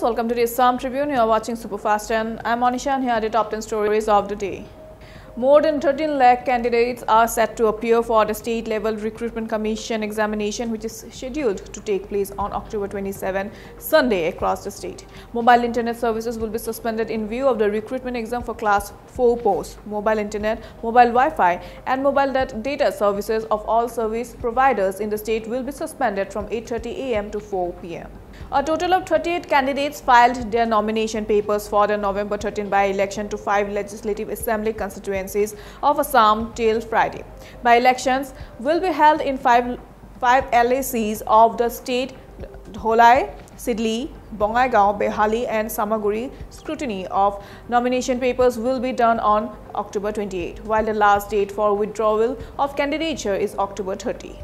welcome to the Assam Tribune. You are watching Superfast and I'm Anisha and here are the top 10 stories of the day. More than 13 lakh candidates are set to appear for the state level recruitment commission examination which is scheduled to take place on October 27 Sunday across the state. Mobile internet services will be suspended in view of the recruitment exam for class 4 posts. Mobile internet, mobile Wi-Fi and mobile data services of all service providers in the state will be suspended from 8.30 am to 4 pm. A total of 38 candidates filed their nomination papers for the November 13 by-election to five Legislative Assembly constituencies of Assam till Friday. By-elections will be held in five, five LACs of the state Dholai, Sidli, Bongaigaon, Behali and Samaguri scrutiny of nomination papers will be done on October 28, while the last date for withdrawal of candidature is October 30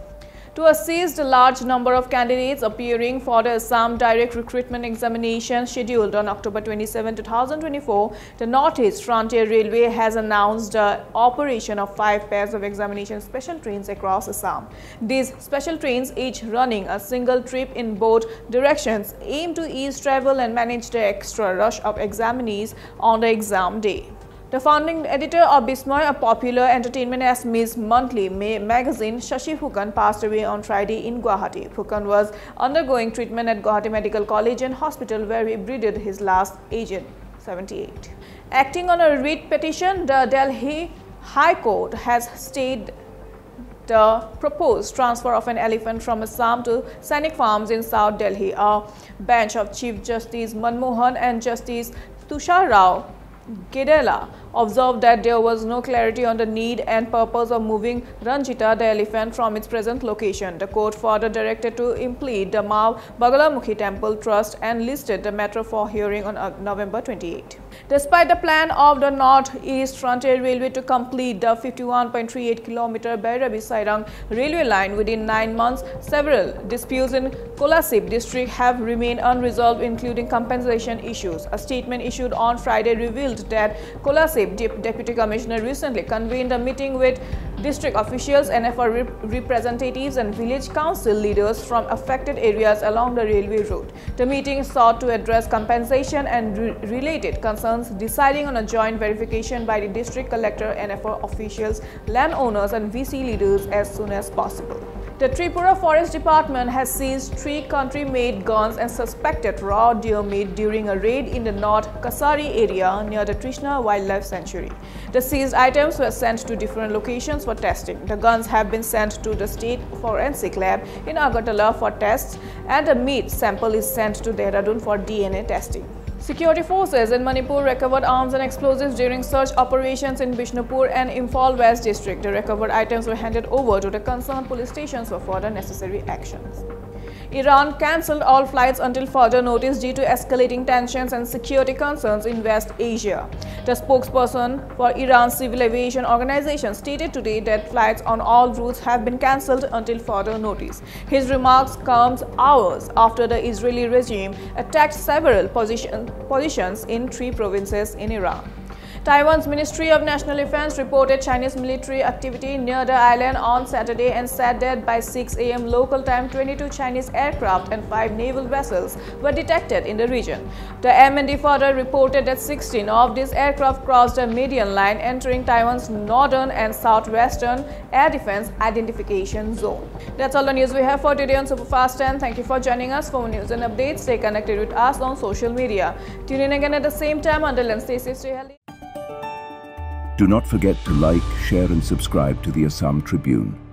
to assist a large number of candidates appearing for the Assam Direct Recruitment Examination scheduled on October 27, 2024, the Northeast Frontier Railway has announced the operation of five pairs of examination special trains across Assam. These special trains, each running a single trip in both directions, aim to ease travel and manage the extra rush of examinees on the exam day. The founding editor of Bismoy, a popular entertainment Assamese Monthly magazine, Shashi Phukan, passed away on Friday in Guwahati. Phukan was undergoing treatment at Guwahati Medical College and Hospital where he breathed his last, aged 78. Acting on a writ petition, the Delhi High Court has stayed the proposed transfer of an elephant from Assam to Sainik Farms in South Delhi. A bench of Chief Justice Manmohan and Justice Tushar Rao Gedela observed that there was no clarity on the need and purpose of moving Ranjita the elephant from its present location. The court further directed to implead the Maa Bagalamukhi Temple Trust and listed the matter for hearing on uh, November 28. Despite the plan of the North-East Frontier Railway to complete the 51.38 km Bairabi Sairang railway line within nine months, several disputes in Kolasib district have remained unresolved including compensation issues. A statement issued on Friday revealed that Kolasib Deputy Commissioner recently convened a meeting with district officials, NFR representatives and village council leaders from affected areas along the railway route. The meeting sought to address compensation and re related concerns, deciding on a joint verification by the district collector, NFR officials, landowners and VC leaders as soon as possible. The Tripura Forest Department has seized three country-made guns and suspected raw deer meat during a raid in the North Kasari area near the Trishna Wildlife Sanctuary. The seized items were sent to different locations for testing. The guns have been sent to the State Forensic Lab in Agartala for tests and a meat sample is sent to Dehradun for DNA testing. Security forces in Manipur recovered arms and explosives during search operations in Bishnupur and Imphal West district. The recovered items were handed over to the concerned police stations for further necessary actions. Iran cancelled all flights until further notice due to escalating tensions and security concerns in West Asia. The spokesperson for Iran's civil aviation organization stated today that flights on all routes have been cancelled until further notice. His remarks comes hours after the Israeli regime attacked several position, positions in three provinces in Iran. Taiwan's Ministry of National Defense reported Chinese military activity near the island on Saturday and said that by 6 a.m. local time, 22 Chinese aircraft and 5 naval vessels were detected in the region. The MND further reported that 16 of these aircraft crossed the median line entering Taiwan's northern and southwestern air defense identification zone. That's all the news we have for today on Superfast 10. Thank you for joining us for news and updates. Stay connected with us on social media. Tune in again at the same time until then stay safe, stay healthy. Do not forget to like, share and subscribe to the Assam Tribune.